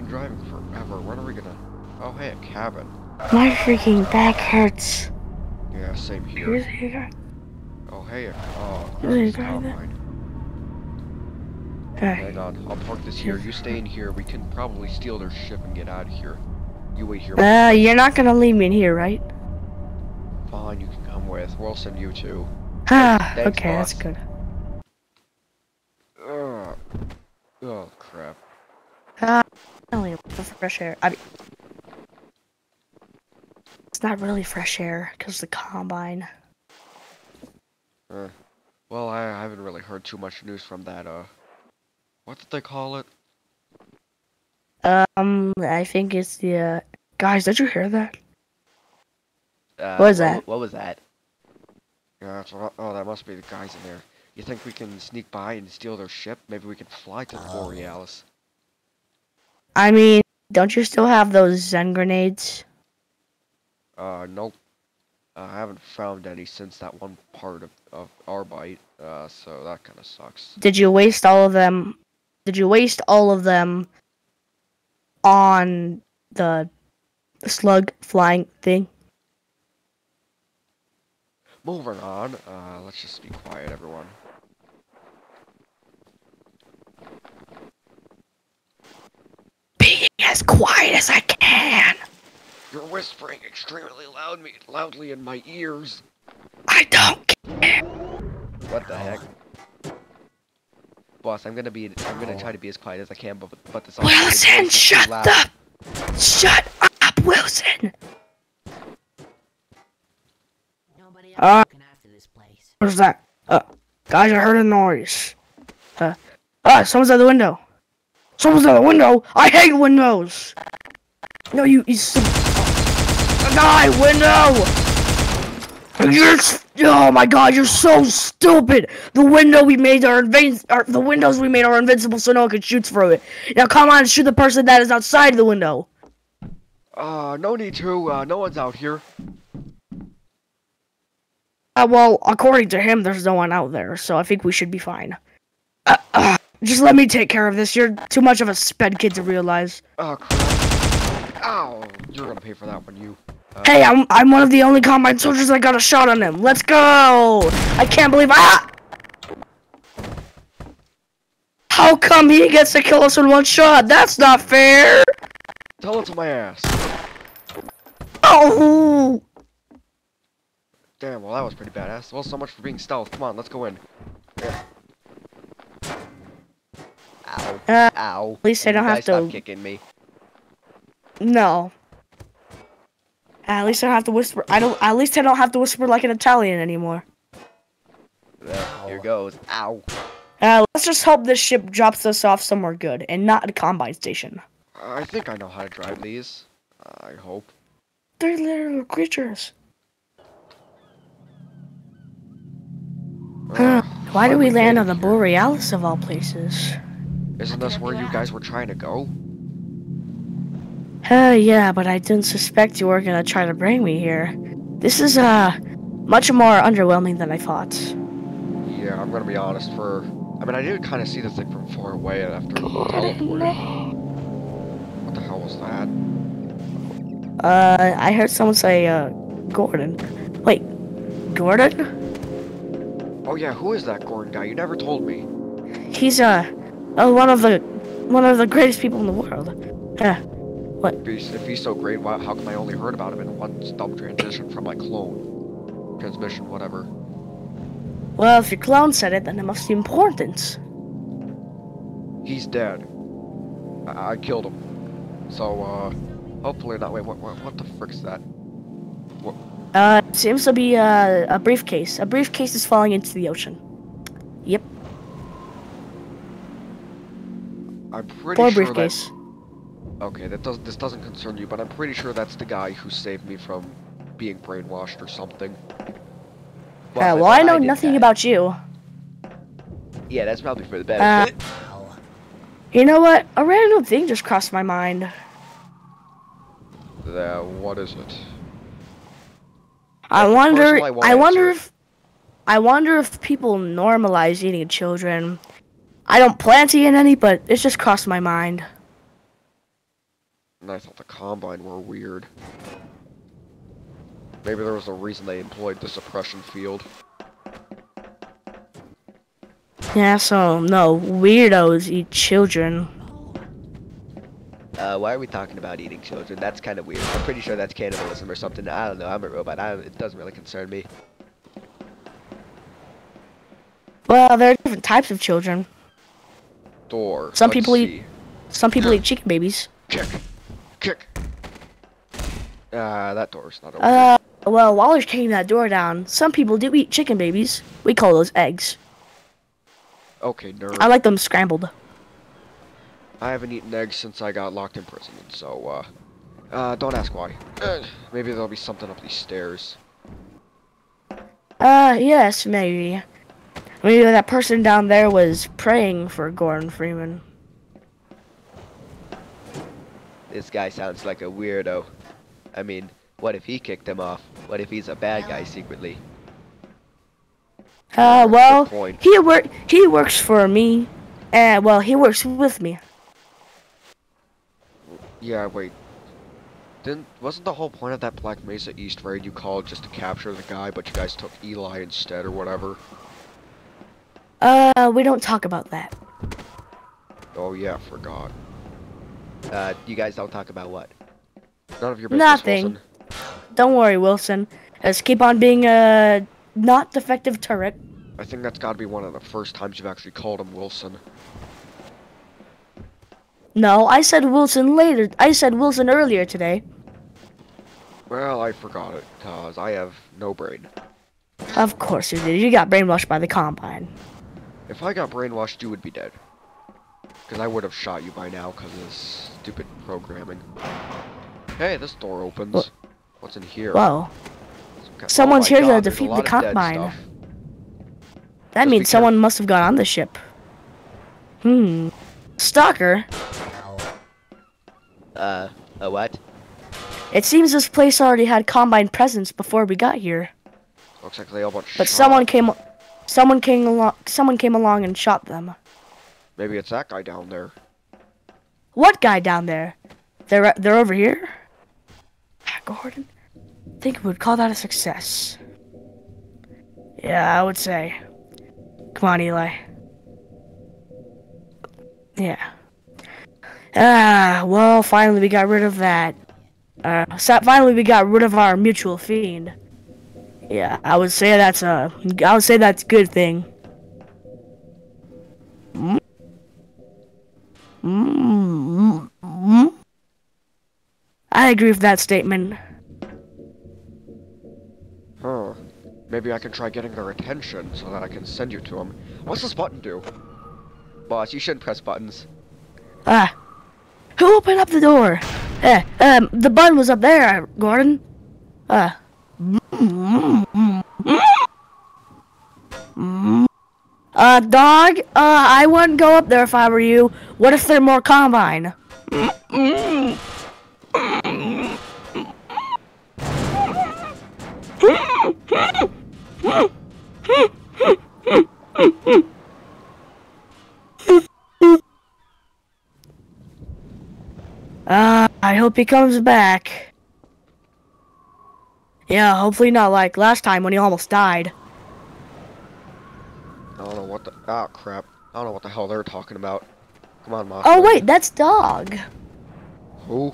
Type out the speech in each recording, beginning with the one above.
been driving forever. When are we gonna... Oh, hey, a cabin. My freaking back hurts. Yeah, same here. here. Oh, hey, a... Oh, There you there's go, then. Okay. Hang on, I'll park this here. You stay in here. We can probably steal their ship and get out of here. You wait here. Uh, you're not gonna leave me in here, right? Fine, you can come with. We'll send you too. Ah, Thanks, okay, that's good. Ugh. Oh, crap. For fresh air. I mean, it's not really fresh air because the combine. Uh, well, I, I haven't really heard too much news from that, uh... What did they call it? Um, I think it's the uh, guys. Did you hear that? Uh, What is that? What was that? Yeah, that's oh, that must be the guys in there. You think we can sneak by and steal their ship? Maybe we can fly to the Borealis. I mean, don't you still have those Xen grenades? Uh, nope. I haven't found any since that one part of, of our bite, uh, so that kind of sucks. Did you waste all of them? Did you waste all of them on the slug flying thing? Moving on, uh, let's just be quiet, everyone. Being as quiet as I can. You're whispering extremely loud me loudly in my ears. I don't. Care. What the heck? Boss, I'm gonna be I'm gonna try to be as quiet as I can, but but this automated Wilson, voice is shut loud. the. Shut up, Wilson. Nobody else Uh, looking after this place. What's that? Uh, guys, I heard a noise. Uh, ah, someone's at the window. Someone's at the window. I hate windows. No, you, you. s- Die, window. You're. Oh my God, you're so stupid. The window we made are invin- The windows we made are invincible, so no one can shoot through it. Now come on and shoot the person that is outside the window. Uh, no need to. Uh, no one's out here. Uh, well, according to him, there's no one out there, so I think we should be fine. Uh, uh, just let me take care of this. You're too much of a sped kid to realize. Oh crap! Ow! You're gonna pay for that one, you. Uh, Hey, I'm I'm one of the only combine soldiers that got a shot on him. Let's go! I can't believe I... How come he gets to kill us in one shot? That's not fair. Tell it to my ass. Oh! Damn. Well, that was pretty badass. Well, so much for being stealth. Come on, let's go in. Yeah. Ow! Uh, Ow! at least I don't have guys stop to- kicking me. no. At least I don't have to whisper. I don't. At least I don't have to whisper like an Italian anymore. There, here goes. Ow! Uh, let's just hope this ship drops us off somewhere good and not a combine station. I think I know how to drive these. I hope. They're little creatures. Ugh, Why did we land on the. Borealis of all places? Isn't this where you guys were trying to go? Uh, yeah, but I didn't suspect you were gonna try to bring me here. This is, uh, much more underwhelming than I thought. Yeah, I'm gonna be honest. For I mean, I did kind of see the thing from far away after teleporting. What the hell was that? Uh, I heard someone say, uh, Gordon. Wait, Gordon? Oh yeah, who is that Gordon guy? You never told me. He's, uh, uh, one of the, one of the greatest people in the world. If he's, if he's so great, why, how come I only heard about him in one dumb transition from my clone? Transmission, whatever. well, if your clone said it, then it must be important. He's dead. I, I killed him. So, uh, hopefully not. Wait, what, what, what the frick's that? Uh, seems to be a, a briefcase. A briefcase is falling into the ocean. Yep, I'm pretty poor sure briefcase. that. Okay, that does this doesn't concern you, but I'm pretty sure that's the guy who saved me from being brainwashed or something. Uh, well, I thought know nothing that. about you. Yeah, that's probably for the Uh, You know what? A random thing just crossed my mind. Uh, what is it? I wonder. I I wonder if. I wonder if people normalize eating children. I don't plan to eat any, but it just crossed my mind. And I thought the Combine were weird. Maybe there was a reason they employed the suppression field. Yeah, so no, weirdos eat children. Uh, why are we talking about eating children? That's kind of weird. I'm pretty sure that's cannibalism or something. I don't know. I'm a robot. I it doesn't really concern me. Well, there are different types of children. Door. Some let's people eat- Some people eat chicken babies. Kick. Kick. Ah, that door's not open. Uh, well, while we're taking that door down, some people do eat chicken babies. We call those eggs. okay, nerd. I like them scrambled. I haven't eaten eggs since I got locked in prison, so, uh, uh, don't ask why. Uh, maybe there'll be something up these stairs. Uh, yes, maybe. Maybe that person down there was praying for Gordon Freeman. This guy sounds like a weirdo. I mean, what if he kicked him off? What if he's a bad guy secretly? Uh, well, he work he works for me. Uh, well, he works with me. Yeah, wait. Didn't wasn't the whole point of that Black Mesa East raid you called just to capture the guy, but you guys took Eli instead or whatever? Uh, we don't talk about that. Oh yeah, forgot. Uh, you guys don't talk about what? None of your business. Nothing. Wilson. Don't worry, Wilson. Let's keep on being a not defective turret. I think that's got to be one of the first times you've actually called him Wilson. No, I said Wilson later. I said Wilson earlier today. Well, I forgot it, cause I have no brain. Of course you did. You got brainwashed by the Combine. If I got brainwashed, you would be dead. Cause I would have shot you by now, cause of this stupid programming. Hey, this door opens. What? What's in here? Whoa. Some ki- someone's my here to God, there's a defeat the lot of dead Combine. stuff. That Just means someone must have got on the ship. Hmm. Stalker. Uh, a what? It seems this place already had Combine presence before we got here. Looks like they all got But shot. someone came someone came along someone came along and shot them. Maybe it's that guy down there. What guy down there? They're they're over here? Gordon. I think we would call that a success. Yeah, I would say. Come on, Eli. Yeah. Ah, well, finally we got rid of that. Uh, so finally we got rid of our mutual fiend. Yeah, I would say that's a, I would say that's a good thing. Mm. Mm, mm. I agree with that statement. Huh. Maybe I can try getting their attention so that I can send you to them. What's this button do? Boss, you shouldn't press buttons. Ah, who opened up the door? Eh, um, the button was up there, Gordon. Uh. Uh, dog, uh, I wouldn't go up there if I were you. What if they're more combine? Uh, I hope he comes back. Yeah, hopefully not like last time when he almost died. I don't know what the. Ah, crap. I don't know what the hell they're talking about. Come on, Moss. Oh wait, that's dog. Who?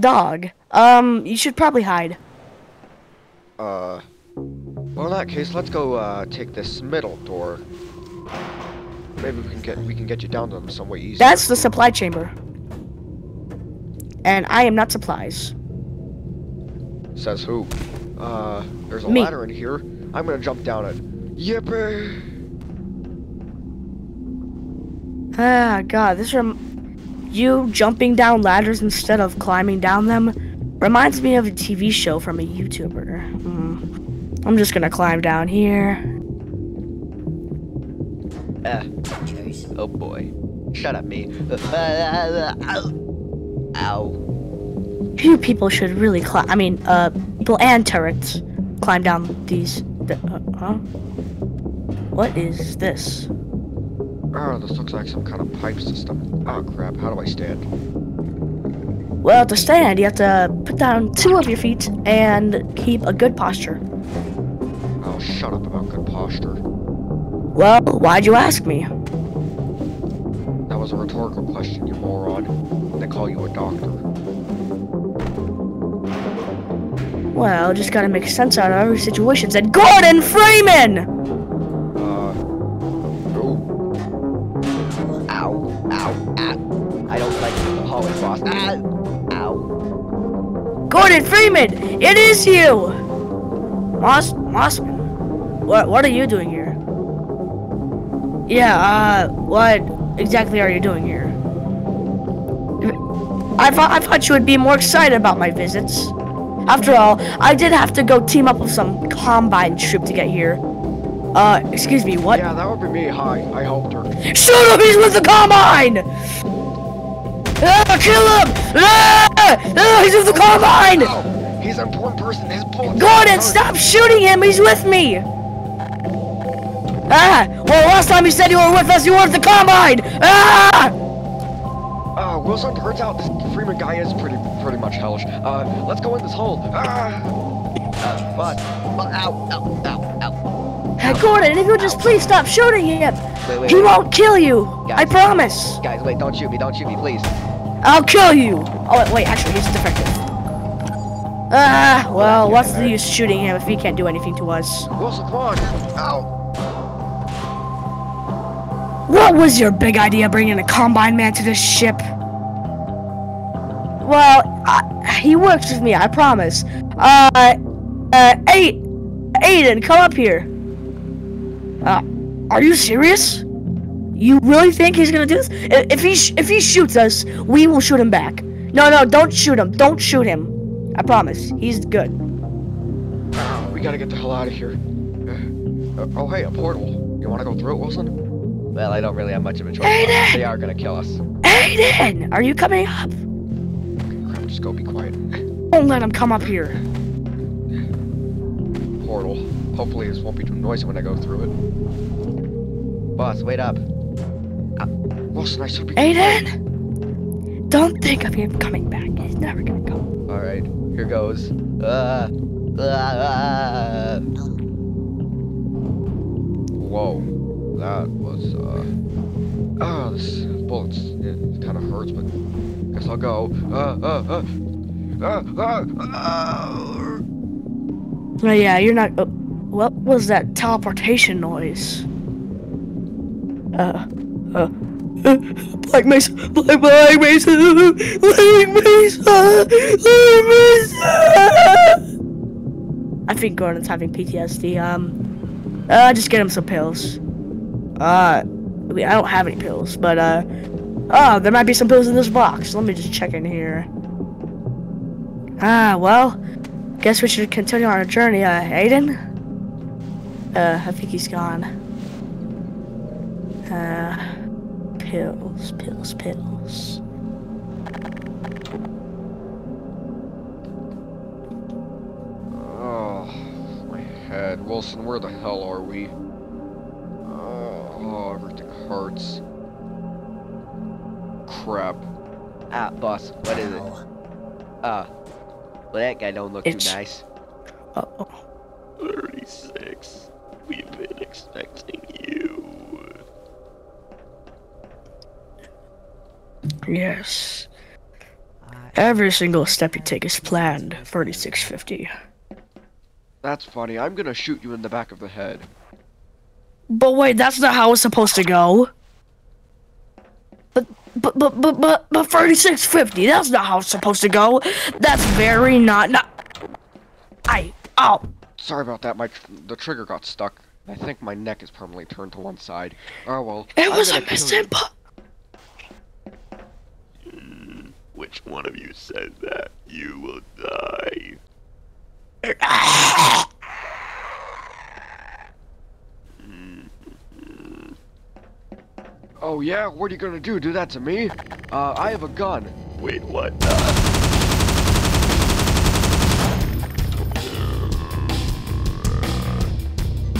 Dog. Um, you should probably hide. Uh. Well, in that case, let's go uh, take this middle door. Maybe we can get we can get you down to them some way easier. That's the supply chamber. And I am not supplies. Says who? Uh, there's a Me. ladder in here. I'm gonna jump down it. Yippee! Ah, God, this rem- you jumping down ladders instead of climbing down them reminds me of a TV show from a YouTuber. Hmm. I'm just gonna climb down here. Uh, oh boy. Shut up, me. Ow. Few people should really climb. I mean, uh, people and turrets climb down these. The, uh, huh? What is this? Oh, this looks like some kind of pipe system. Oh crap, how do I stand? Well, to stand, you have to put down two of your feet and keep a good posture. Oh, shut up about good posture. Well, why'd you ask me? That was a rhetorical question, you moron. They call you a doctor. Well, just gotta make sense out of every situation. Said Gordon Freeman! Uh. Oh. Ow, ow, ow. I don't like the boss. Ah, ow. Gordon Freeman! It is you! Moss Mossman. What what are you doing here? Yeah, uh what exactly are you doing here? I thought I thought you would be more excited about my visits. After all, I did have to go team up with some combine troop to get here. Uh, excuse me, what? Yeah, that would be me. Hi, I helped her. Shoot him! He's with the combine! Ah, kill him! Ah, ah, he's with the combine! No! He's an important person. His bullets. Gordon, stop shooting him! He's with me! Ah! Well, last time you said you were with us, you were with the Combine! Ah! Uh, Wilson, turns out this Freeman guy is pretty pretty much hellish. Uh, let's go in this hole. Ah! Uh, but, but, ow, ow, ow, ow. Hey, Gordon, if you would just please stop shooting him! Wait, wait, He wait. won't kill you! I promise! Guys, wait, don't shoot me, don't shoot me, please. I'll kill you! Oh, wait, wait, actually, he's defective. Ah, well, what's the use shooting him if he can't do anything to us? Wilson, come on. Ow! What was your big idea bringing a Combine man to this ship? Well, I, he works with me, I promise. Uh, uh, hey, Aiden, come up here. Uh, are you serious? You really think he's gonna do this? If he sh- if he shoots us, we will shoot him back. No, no, don't shoot him. Don't shoot him. I promise. He's good. We gotta get the hell out of here. Uh, oh, hey, a portal. You wanna go through it, Wilson? Well, I don't really have much of a choice. Aiden! They are gonna kill us. Aiden, are you coming up? Crap, just go be quiet. Don't let him come up here. Portal. Hopefully this won't be too noisy when I go through it. Boss, wait up. Wilson, I should be Aiden! Don't think of him coming back. He's never gonna come. Alright, here goes. Uh, uh, uh, Whoa. That was, uh... Ah, this bullets, it kind of hurts, but guess I'll go. Uh, uh, uh. Uh, uh, uh. Oh yeah, you're not. Uh, what was that teleportation noise? Uh, uh. uh, Black Mesa, Black, Black Mesa, Black Mesa, Black Mesa. I think Gordon's having PTSD. Um, uh, just get him some pills. Uh, I mean, I don't have any pills, but uh, oh, there might be some pills in this box. Let me just check in here. Ah, well, guess we should continue our journey. Uh, Aiden? Uh, I think he's gone. Uh, pills, pills, pills. Oh, my head. Wilson, where the hell are we? Everything hurts. Crap. ah, boss, what is it? Ah, well, that guy don't look It's- too nice. Uh oh. 36. We've been expecting you. Yes. Every single step you take is planned. 3650. That's funny. I'm gonna shoot you in the back of the head. But wait, that's not how it's supposed to go. But but but but but but 3650, that's not how it's supposed to go. That's very not not I oh Sorry about that. My tr- the trigger got stuck. I think my neck is permanently turned to one side. Oh well. it I'm was a gonna kill you. misimpo- Which one of you said that? You will die. Oh yeah? What are you gonna do? Do that to me? Uh, I have a gun. Wait, what? Uh,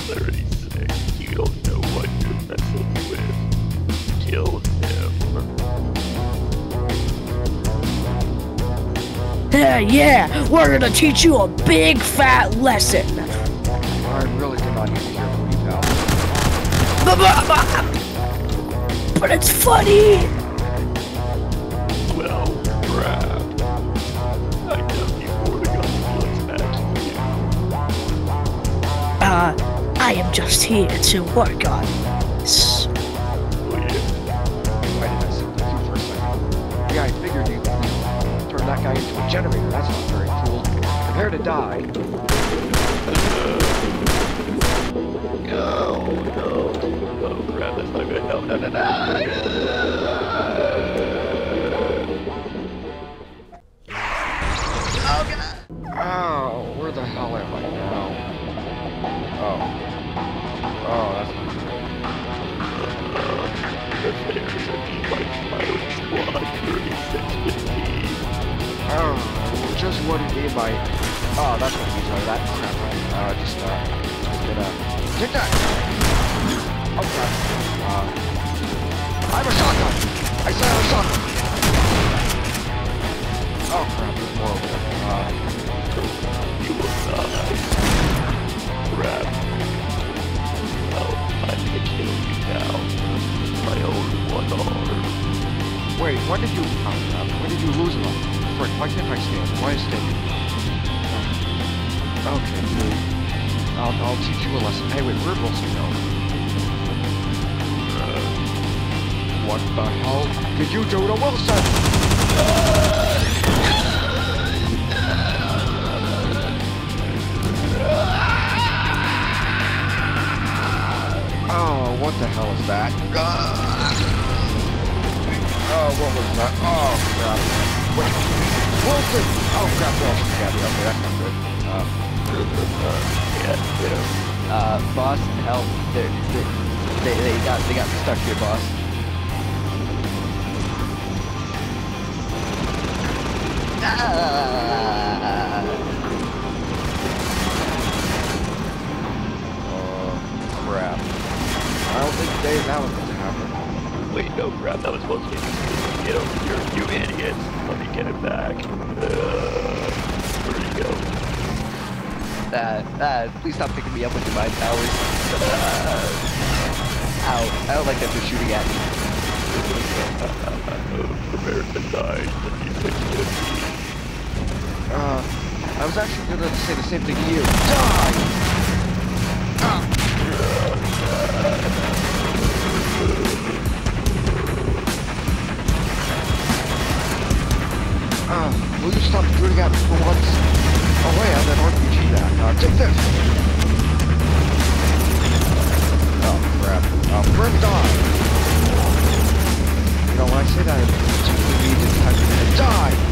Thirty-six. You don't know what you're messing with. Kill him. Yeah, yeah, we're gonna teach you a big fat lesson. I really did not need to hear from you, pal. But it's funny. Well, crap. I guess before the gun feels back to you. Uh, I am just here to work on this. Oh, yeah. Why did I simply you for a second? Yeah, I figured you turned that guy into a generator. That's not very cool. Prepare to die. Did you do to Wilson? Oh, what the hell is that? Oh, what was that? Oh, crap. Wait. Wilson! Oh, crap, Wilson. Yeah, okay, that's not good. Uh, Yeah, yeah. Uh, boss, help. They're, they they, they got they got stuck here, boss. Oh, crap. I don't think they, that was going to happen. Wait, no, crap, that was supposed to be Get over here, you idiots. Let me get it back. Uh, where'd he go? Uh, uh, please stop picking me up with your mind powers. Uh, ow, I don't like that they're shooting at me. Prepare to die. Uh, I was actually to say the same thing to you. Die! Uh, will you stop shooting at me for once? Oh wait, I have an RPG back. Uh, take this! Oh crap. Uh, burn die! You know, when I say that, it typically time to die!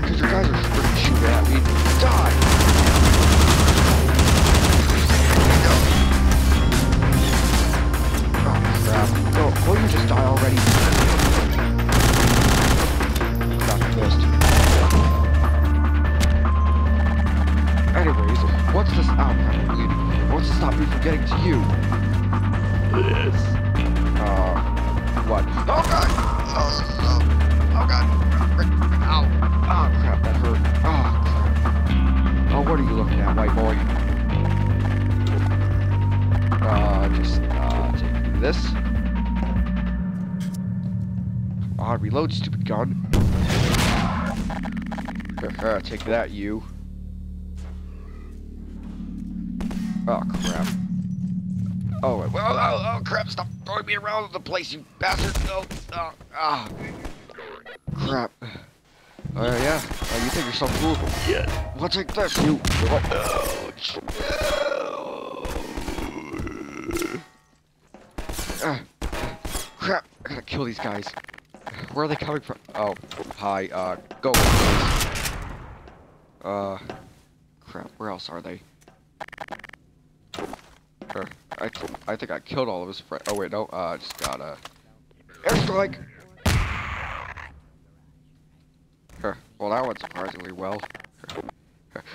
because your guys are freaking shooting at me. Die! Oh crap. No, will you just die already? Got pissed. Anyways, what's this? You- what's to stop me from getting to you? This. Uh, what? Oh god! This. Ah, reload, stupid gun. Uh, take that, you. Oh, crap. Oh, well, oh, oh, crap, stop throwing me around the place, you bastard! Oh, oh, ah. Crap. Oh, yeah, oh, you think you're so cool? Yeah. Well, take this, you. What? Ouch. Kill these guys. Where are they coming from? Oh, hi, uh, go. Uh, crap, where else are they? Uh, I, I think I killed all of his friends. Oh, wait, no, uh, I just got a airstrike. Uh, well, that went surprisingly well.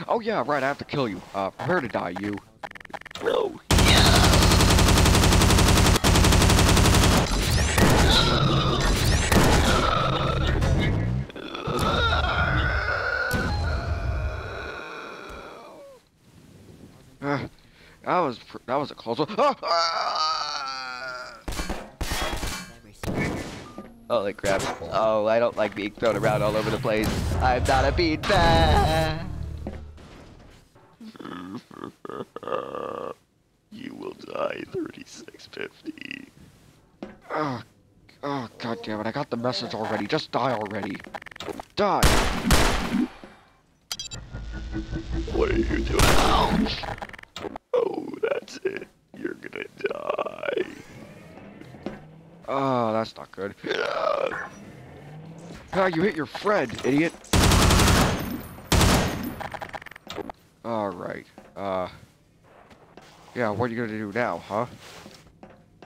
Oh, yeah, right, I have to kill you. Uh, prepare to die, you. No. That was pr- that was a close one. Ah, ah! Holy crap. Oh, I don't like being thrown around all over the place. I'm not a beanbag. you will die 3650. Oh, oh, god damn it! I got the message already. Just die already. Die. What are you doing? Ouch! That's not good. Ah, you hit your friend, idiot. All right. Uh. Yeah, what are you gonna do now, huh?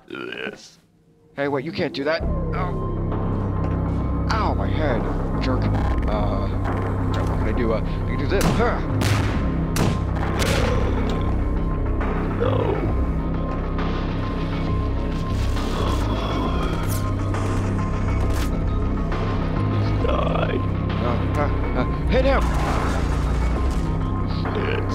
This. Hey, wait, you can't do that. Ow. Ow, my head. Jerk. Uh, what can I do? Uh, I can do this. Huh. No. Hit him! Shit.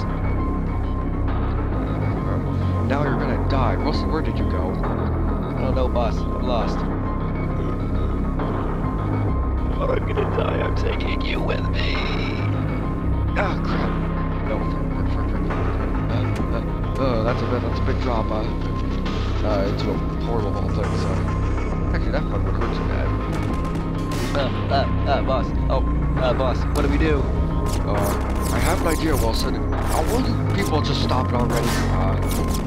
Now you're gonna die. Russell, where did you go? I don't know, boss. I'm lost. But I'm gonna die. I'm taking you with me. Ah, crap. No. Uh, uh, uh, that's a bit, that's a big drop, uh, uh, into a portal of all things, uh. Actually, that one would hurt too bad. Uh, uh, uh, boss. Oh, uh, boss. What do we do? Uh, I have an idea, Wilson. Will you people just stop it already? Uh,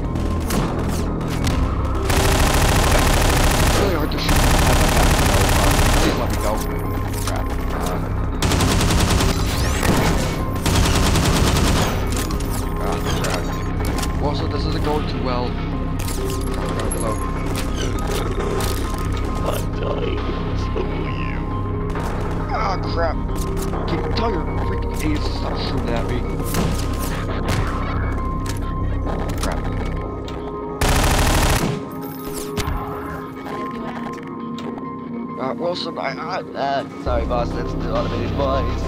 Uh, Wilson, I, I, Uh, sorry, boss. That's the automated voice.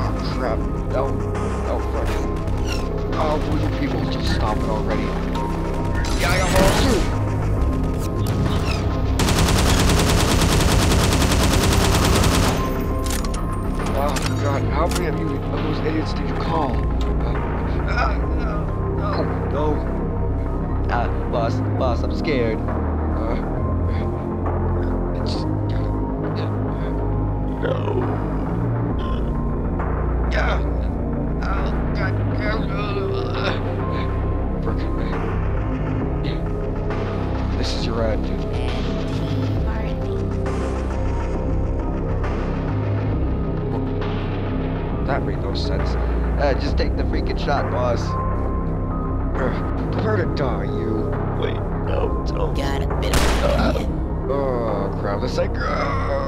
oh, crap. No, no, frick. Oh, will you people just stop it already? Yeah, I got more too. Oh, God, how many of you, of those idiots did you call? Uh, ah, no, no, no. Uh, boss, boss, I'm scared. Uh, just take the freaking shot, boss. Uh, prepare to die, you. Wait, no, don't. Got a bit of a Oh, crap. This ain't. Uh,